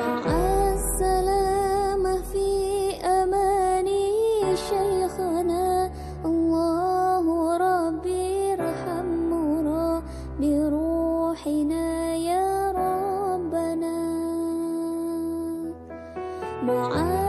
مع السلامة في أماني شيخنا. الله ربي ارحم بروحنا يا ربنا. مع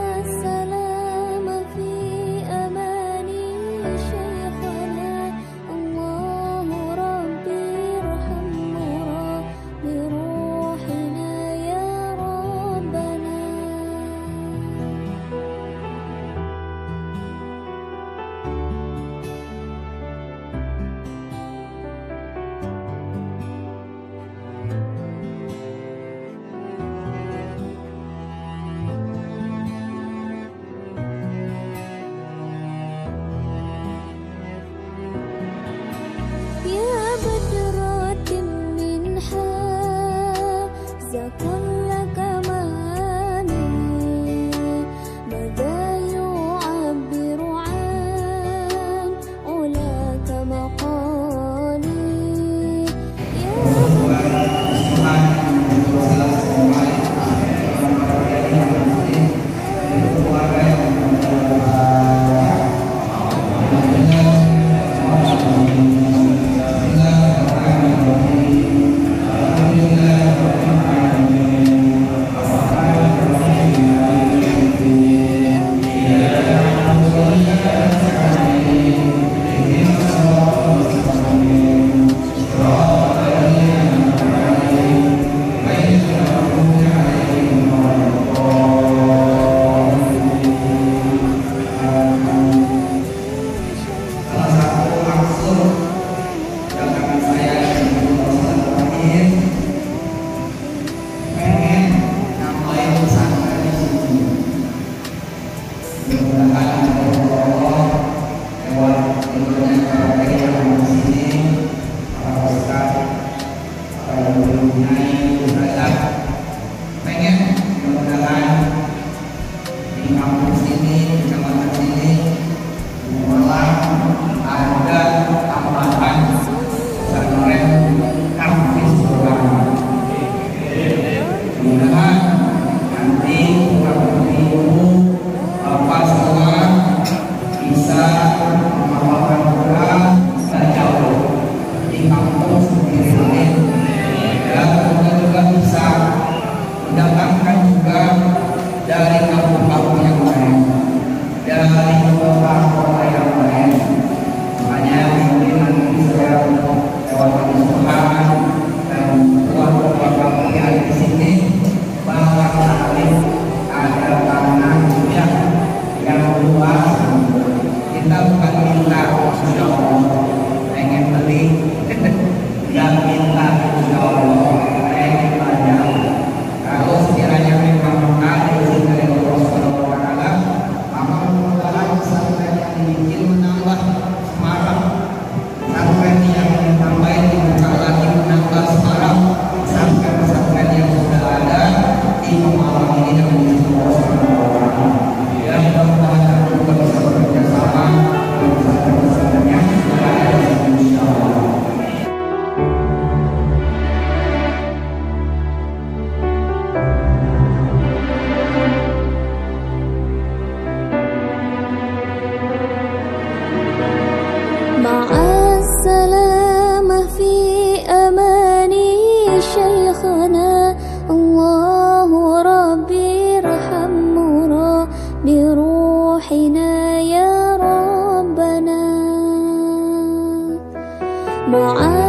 ربنا مع السلامة